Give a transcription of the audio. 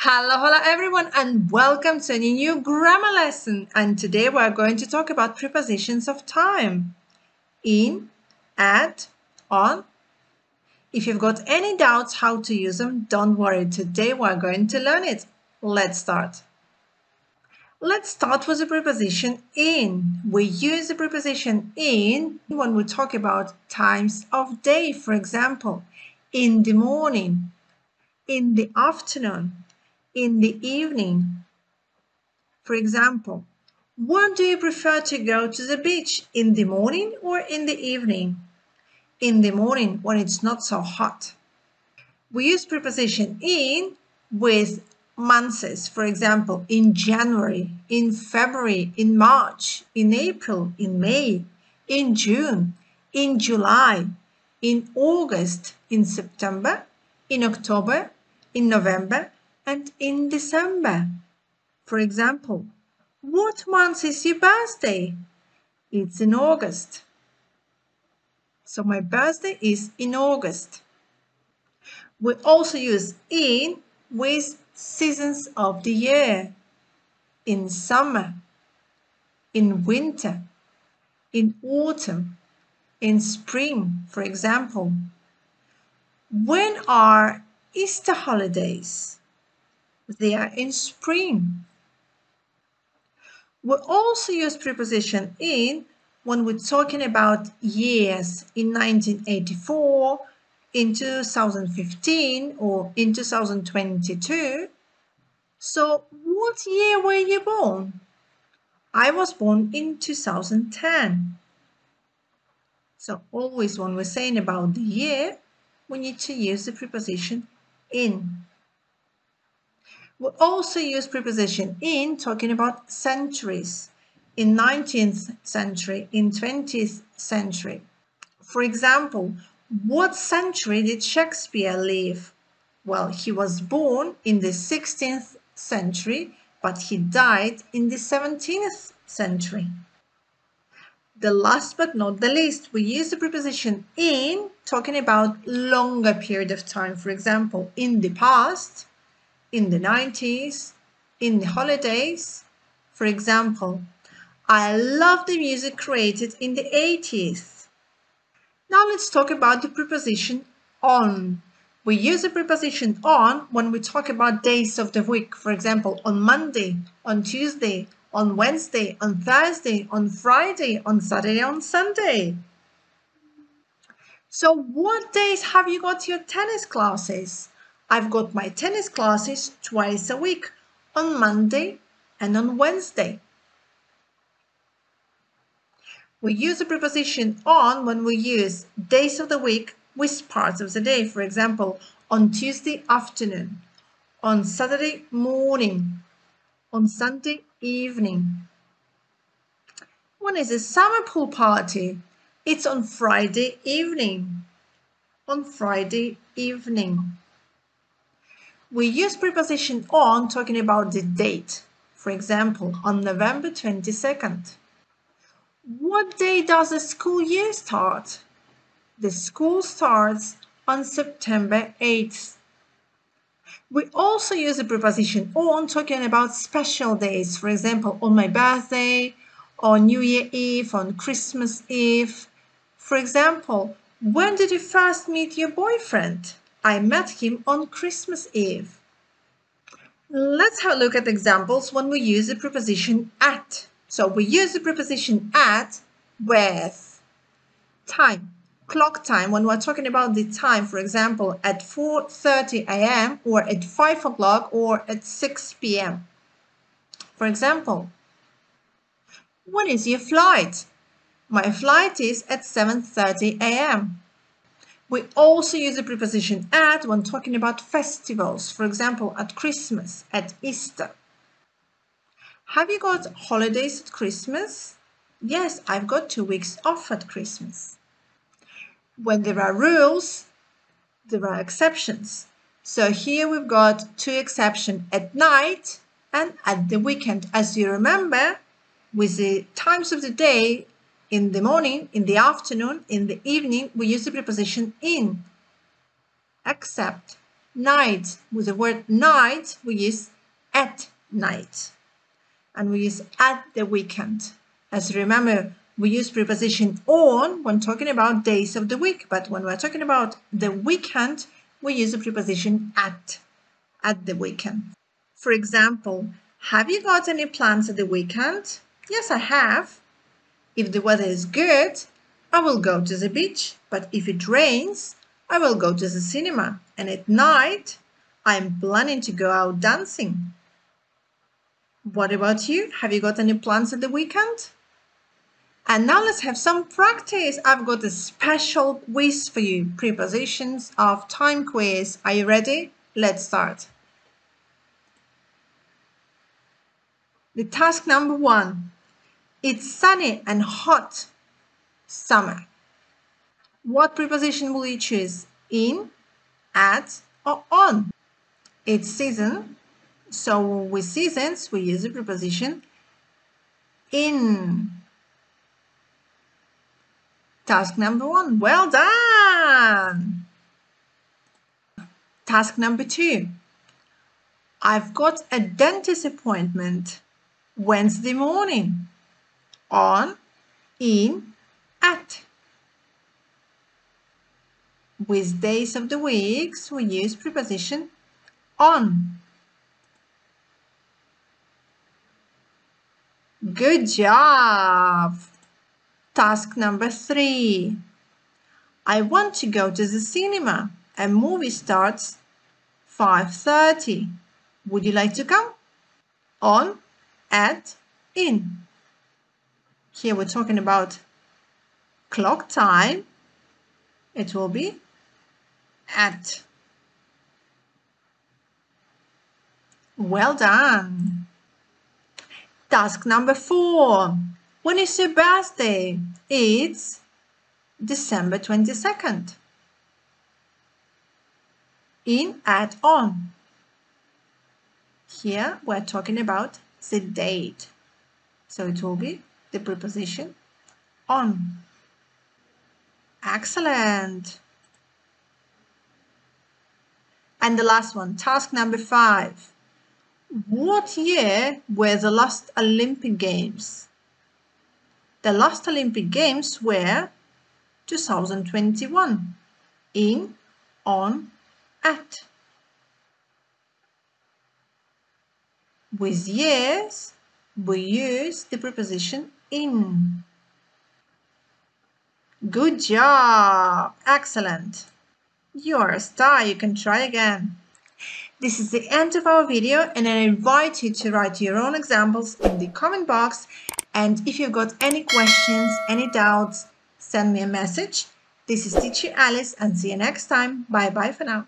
Hello, hello everyone and welcome to a new grammar lesson. And today we're going to talk about prepositions of time. In, at, on. If you've got any doubts how to use them, don't worry. Today we're going to learn it. Let's start. Let's start with the preposition in. We use the preposition in when we talk about times of day, for example, in the morning, in the afternoon, in the evening. For example, when do you prefer to go to the beach? In the morning or in the evening? In the morning when it's not so hot. We use preposition in with months, for example, in January, in February, in March, in April, in May, in June, in July, in August, in September, in October, in November, and in December. For example, what month is your birthday? It's in August. So my birthday is in August. We also use in with seasons of the year. In summer, in winter, in autumn, in spring, for example. When are Easter holidays? They are in spring. We also use preposition in when we're talking about years in 1984, in 2015 or in 2022. So what year were you born? I was born in 2010. So always when we're saying about the year, we need to use the preposition in. We also use preposition in talking about centuries, in 19th century, in 20th century. For example, what century did Shakespeare live? Well, he was born in the 16th century, but he died in the 17th century. The last but not the least, we use the preposition in talking about longer period of time. For example, in the past, in the 90s, in the holidays. For example, I love the music created in the 80s. Now let's talk about the preposition on. We use the preposition on when we talk about days of the week. For example, on Monday, on Tuesday, on Wednesday, on Thursday, on Friday, on Saturday, on Sunday. So what days have you got your tennis classes? I've got my tennis classes twice a week on Monday and on Wednesday. We use the preposition on when we use days of the week with parts of the day. For example, on Tuesday afternoon, on Saturday morning, on Sunday evening. When is a summer pool party? It's on Friday evening. On Friday evening. We use preposition on talking about the date. For example, on November 22nd. What day does the school year start? The school starts on September 8th. We also use the preposition on talking about special days. For example, on my birthday, on New Year Eve, on Christmas Eve. For example, when did you first meet your boyfriend? I met him on Christmas Eve. Let's have a look at examples when we use the preposition at. So we use the preposition at with time, clock time. When we're talking about the time, for example, at 4.30 a.m. or at 5 o'clock or at 6 p.m. For example, when is your flight? My flight is at 7.30 a.m. We also use the preposition at when talking about festivals, for example, at Christmas, at Easter. Have you got holidays at Christmas? Yes, I've got two weeks off at Christmas. When there are rules, there are exceptions. So here we've got two exceptions at night and at the weekend. As you remember, with the times of the day, in the morning, in the afternoon, in the evening, we use the preposition in, except night. With the word night, we use at night. And we use at the weekend. As you remember, we use preposition on when talking about days of the week, but when we're talking about the weekend, we use the preposition at, at the weekend. For example, have you got any plans at the weekend? Yes, I have. If the weather is good, I will go to the beach, but if it rains, I will go to the cinema. And at night, I'm planning to go out dancing. What about you? Have you got any plans at the weekend? And now let's have some practice. I've got a special quiz for you. Prepositions of time quiz. Are you ready? Let's start. The task number one. It's sunny and hot summer. What preposition will you choose? In, at, or on? It's season. So with seasons, we use the preposition in. Task number one, well done. Task number two, I've got a dentist appointment Wednesday morning. On, in, at. With days of the weeks, we use preposition on. Good job! Task number three. I want to go to the cinema. A movie starts 5.30. Would you like to come? On, at, in. Here we're talking about clock time. It will be at. Well done. Task number four. When is your birthday? It's December 22nd. In, at, on. Here we're talking about the date. So it will be the preposition on. Excellent. And the last one, task number five. What year were the last Olympic Games? The last Olympic Games were 2021 in, on, at. With years, we use the preposition in. Good job! Excellent! You're a star, you can try again. This is the end of our video and I invite you to write your own examples in the comment box and if you've got any questions, any doubts, send me a message. This is Teacher Alice and see you next time. Bye bye for now.